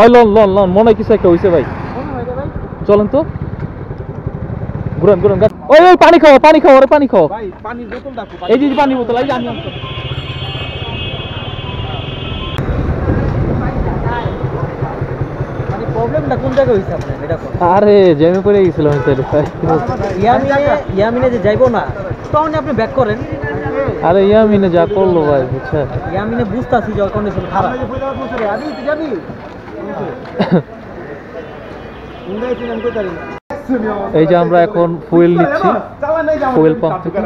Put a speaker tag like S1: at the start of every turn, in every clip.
S1: ওই loan loan loan মনে কিছু একটা হয়েছে ভাই চলেন তো ঘুরান ঘুরান গাছ ওই ওই পানি খাও পানি খাও আরে পানি খাও এই যে বোতল এই আমি।
S2: মানে
S1: জ্যামে পড়ে গেছিলাম
S2: ইয়ামিনে ইয়ামিনে যে যাইবো না তখন আপনি ব্যাক করেন
S1: আরে ইয়ামিনে যা করল ভাই বুঝছেন
S2: ইয়ামিনে বুঝতাছি যে কন্ডিশন খারাপ
S1: এই যে আমরা এখন ফুয়েল নিচ্ছি ফুয়েল পাম্প থেকে।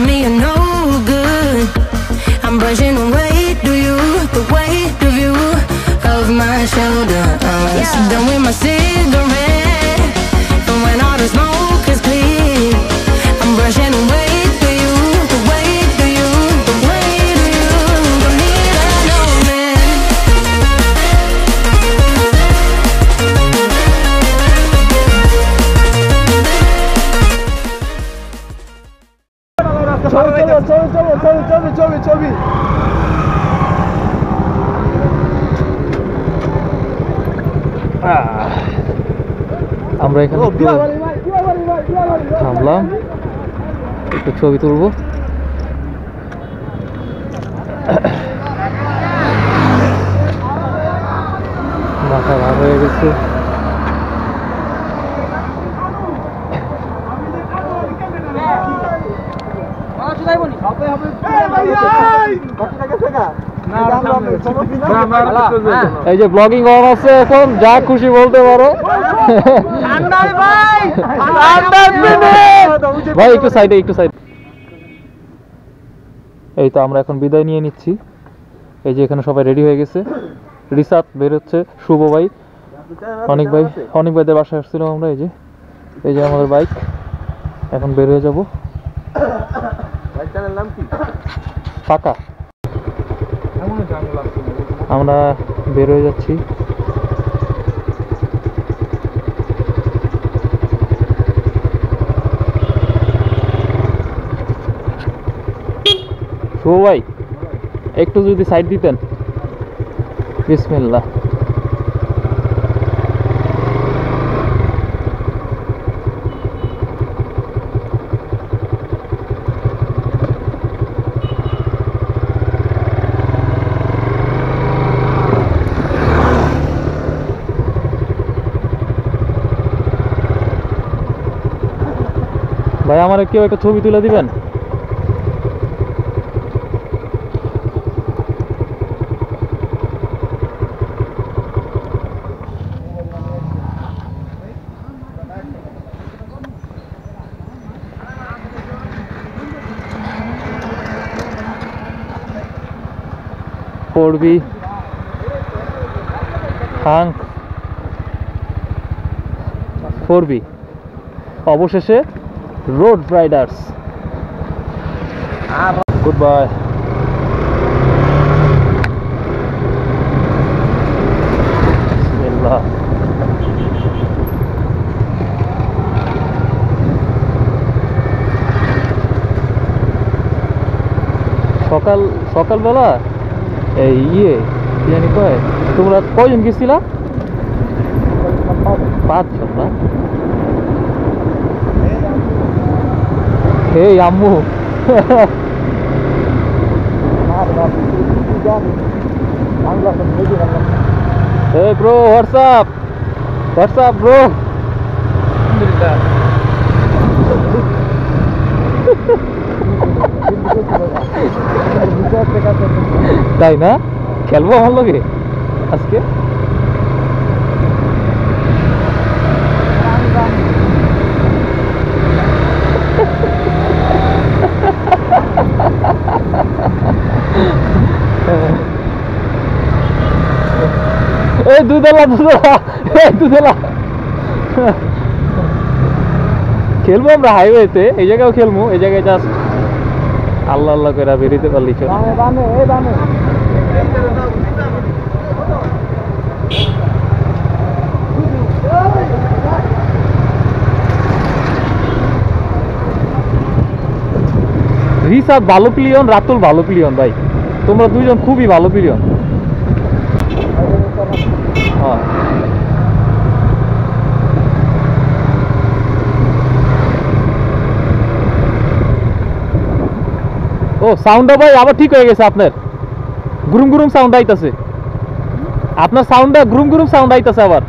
S3: To tell me you're no good. I'm brushing away to you, the weight of you, of my shoulders. Done with my cigarette,
S1: আমরা এখানে থামলাম। একটু ছবি তুলবো। মাথা ভালো হয়ে গেছে। এই যে ব্লগিং অন আছে এখন যা খুশি বলতে পারো। ভাই! একটু সাইডে একটু সাইড এই তো আমরা এখন বিদায় নিয়ে নিচ্ছি। এই যে এখানে সবাই রেডি হয়ে গেছে। রিসাত বের হচ্ছে শুভ ভাই। অনেক ভাই অনেক ভাইদের বাসায় আসছিলাম আমরা এই যে। এই যে আমাদের বাইক এখন বের হয়ে যাব। ফাঁকা। আমরা বের হয়ে যাচ্ছি। শুভ ভাই একটু যদি সাইড দিতেন। বিসমিল্লাহ। ভাই আমার কেউ একটা ছবি তুলে দিবেন?
S4: ফোর বি হাং ফোর অবশেষে
S2: আর
S4: গুড বাই সকাল সকালবেলা? এই ইয়ে কি জানি কয়? তোমরা কয়জন গেছিলা? পাঁচজন না? এই আম্মু Hey bro, what's up? What's up bro? তাই না খেলব আমার লগে আজকে এই দুধেলা দুধেলা এই দুধেলা খেলব আমরা হাইওয়েতে এই জায়গাও খেলব এই জায়গায় জাস্ট আল্লাহ আল্লাহ করে বেরিতে পারলি চল রিসাদ ভালো প্লিয়ন রাতুল ভালো প্লিয়ন ভাই। তোমরা দুইজন খুবই ভালো প্লিয়ন হ্যাঁ ও সাউন্ড ভাই আবার ঠিক হয়ে গেছে আপনার। গুরুম গুরুম সাউন্ড আইতাছে। আপনার সাউন্ডটা গুরুম গুরুম সাউন্ড আইতাছে আবার।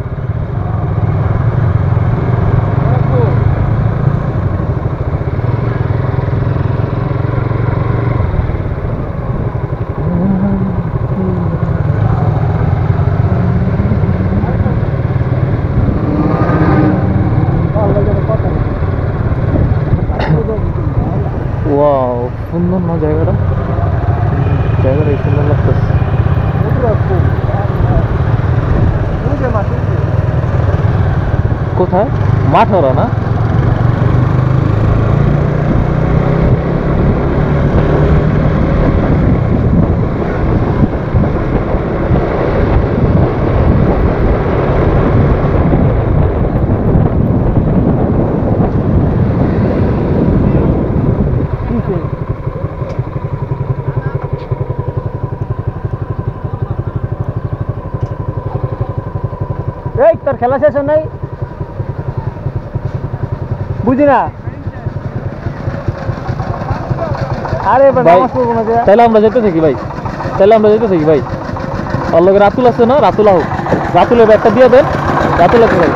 S4: সুন্দর না জায়গাটা? জায়গাটা এই সুন্দর লাগতেছে। কোথায়? মাঠরা না?
S2: এই তোর খেলা শেষ হয় নাই বুঝি না আরে
S4: তাহলে আমরা যেতে থাকি ভাই তাহলে আমরা যেতে থাকি ভাই আর লগে রাতুল আছে না রাতুল হোক রাতুলের ব্যাগটা দিয়ে দেন রাতুল আছে ভাই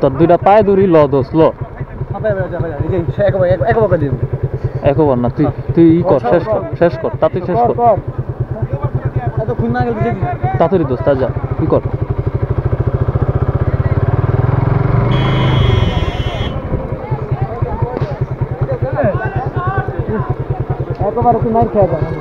S4: তোর দুইটা পায়ে দূরি ল দোষ ল
S2: একবার দিন
S4: একবার না তুই তুই ই কর শেষ কর শেষ কর তাতে শেষ কর।
S2: না
S4: তাড়াতাড়ি দোষ তা যা তুই কর?
S2: একবার তুই মার খেয়ে যাবে
S4: ওকে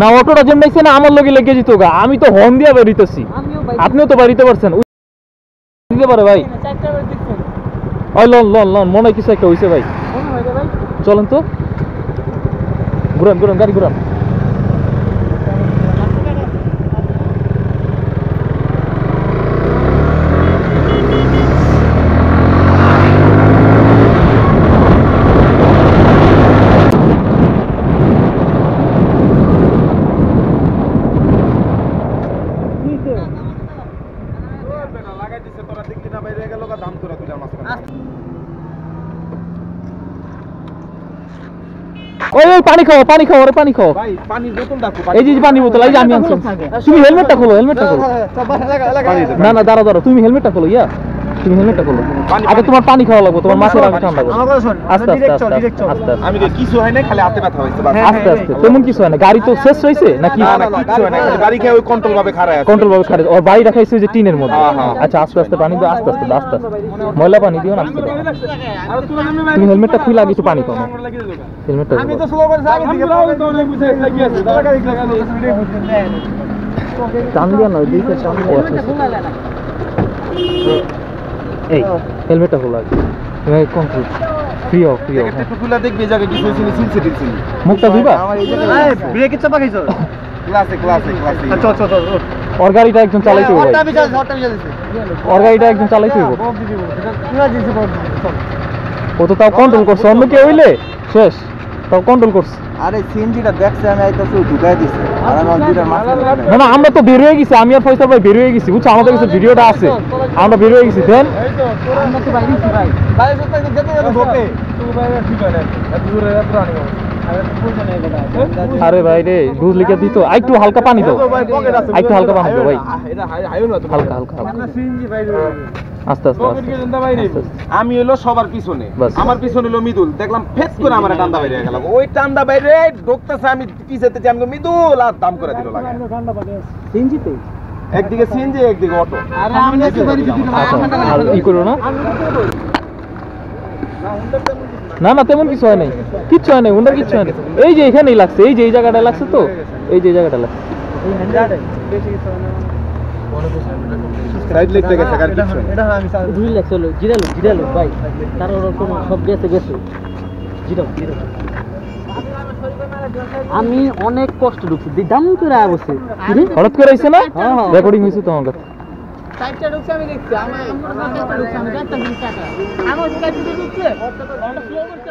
S4: না অটোটা জন্মাইছে না আমার লগে লেগে যেত গা। আমি তো হর্ন দিয়া
S2: বাড়িতেছি।
S4: আপনিও তো বাড়িতে পারছেন। দিতে পারে ভাই। ওই লন লন লন মনে হয় কিছু একটা
S2: মনে ভাই
S4: চলেন তো। ঘুরান ঘুরান গাড়ি ঘুরান
S3: লাগাই দিছে তোরা দেখলি না বাইরে গেল দাম তোরা দুইটা মাছ
S4: ওই ওই পানি খাও পানি খাও আরে পানি খাও।
S3: ভাই পানির বোতল ডাকো
S4: এই যে পানি বোতল। এই যে আমি আনছি। তুমি হেলমেটটা খোলো হেলমেটটা খোলো। না না দাঁড়া দাঁড়া তুমি হেলমেটটা খোলো ইয়া। তুমি হেলমেটটা খোলো আগে তোমার পানি খাওয়া লাগবে তোমার মাছের আগে ঠান্ডা করো
S2: আমার কথা শোন,
S4: আস্তে আস্তে আস্তে আস্তে
S3: আমি কিছু হয় না খালি হাতে ব্যথা হয়েছে
S4: আস্তে আস্তে তেমন কিছু হয় না গাড়ি তো শেষ হয়েছে নাকি
S3: না না কিচ্ছু হয় না খালি গাড়ি খেয়ে ওই কন্ট্রোল ভাবে খারাপ আছে।
S4: কন্ট্রোল ভাবে খাড়ে ওর বাড়ি রাখাইছে যে টিনের মধ্যে।
S3: হ্যাঁ, হ্যাঁ।
S4: আচ্ছা আস্তে আস্তে পানি দাও আস্তে আস্তে আস্তে আস্তে। ময়লা পানি দিও না আস্তে তুমি হেলমেটটা খুলে আগে একটু পানি খাও হেলমেটটা
S2: আমি তো স্লো করে আমি দিকে
S4: টান দিয়া নয় দুই সাইড টান দিয়া। ও, আচ্ছা, আচ্ছা। এই হেলমেটটা খোলা আগে হ্যাঁ।
S3: একটু খুলে দেখবি এই জায়গায় কিছু হয়েছে সিলসে টিলসে
S4: মুখটা ধুইবা?
S2: ব্রেকে চাপা খাইছো
S3: ক্লাসে ক্লাসে ক্লাসে
S2: চল চল চল
S4: ওর গাড়িটা একজন চালাইতে হবে
S2: ওটা
S4: ভাই।
S2: ওটা আমি
S4: ওর গাড়িটা একজন চালাইতে হবে
S2: বব দিদি ইমার্জেন্সি বব চল
S4: ও তো তাও কন্ট্রোল করছে। অন্য কেউ হইলে? শেষ। তাও কন্ট্রোল করছে।
S3: আরে সিএনজিটা দেখছে আমি আইতাছি ঢুকাই দিছে। আর আমি দুইটার মাঝখানে
S4: না না আমরা তো বের হয়ে গেছি আমি আর ফয়সাল ভাই বের হয়ে গেছি বুঝছ? আমাদের কাছে ভিডিওটা আছে। আমরা বের হয়ে গেছি দেন।
S2: আমরা তো বাইরে ভাই। বাইরে যেতে যেতে ঢোকে। তুই বাইরে ঠিক এত দূরে এত রানি আরে না
S4: ভাই রে ডুজ লিখে দিত। একটু হালকা পানি দাও। আর একটু হালকা পানি দাও ভাই।
S3: এটা হাইও না
S4: হালকা হালকা। আস্তে আস্তে।
S3: আমি হলো সবার পিছনে। আমার পিছনে হলো মিদুল। দেখলাম ফেস করে আমার টান্দা বাইরে গেল। ওই টান্দা বাইরে ঢুকতেছে আমি পিছাতে আমি মিদুল আর দাম করে দিল লাগে।
S2: সিএনজিতে
S3: একদিকে সিএনজি একদিকে অটো।
S2: আরে আমি না তো
S4: আচ্ছা ই করো না। না না তেমন কিছু হয় নাই। কিচ্ছু হয় নাই ওনার কিচ্ছু হয় নাই। এই যে এখানেই লাগছে এই যে এই জায়গাটা লাগছে তো এই যে জায়গাটা লাগছে।
S3: সাইড
S2: এটা আমি দুই লাখ চলো জিরালো জিরালো ভাই। তার ওর সব গেছে গেছে। জিরাও জিরাও আমি অনেক কষ্ট ঢুকছি। দাম করে বসে।
S4: হঠাৎ করে আইছে না?
S2: হ্যাঁ, হ্যাঁ।
S4: রেকর্ডিং হয়েছে তো আমার কাছে।
S5: চারটা ঢুকছে আমি দেখছি। আমার আমার ঢুকছে আমি চারটা ঢুকছে আমার চারটা ঢুকছে স্লো করছে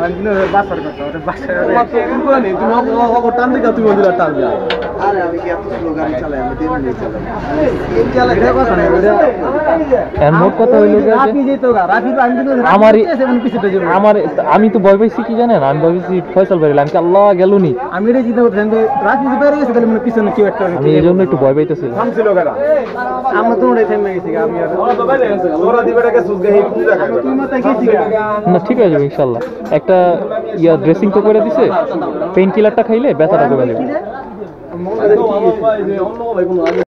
S4: Andino de Básar, de Básar. Tú, tú, tú, tú, tú, tú, আমি তো ভয় পাইছি কি জানেন? আমি ভয় পাইছি ফয়সাল বাড়ি আমি আল্লাহ গেল নি
S2: আমি এটা চিন্তা করতেন রাত যদি বেড়ে গেছে তাহলে মানে পিছনে কেউ একটা
S4: আমি এই জন্য একটু ভয় পাইতেছিলাম।
S2: আমরা তো ওটাই থেমে গেছি আমি
S4: না ঠিক হয়ে যাবে ইনশাল্লাহ। একটা ইয়া ড্রেসিং তো করে দিছে পেইন কিলারটা খাইলে ব্যথাটা কমে যাবে।
S2: 엄마가 이제 엄마가 말고는 안 해.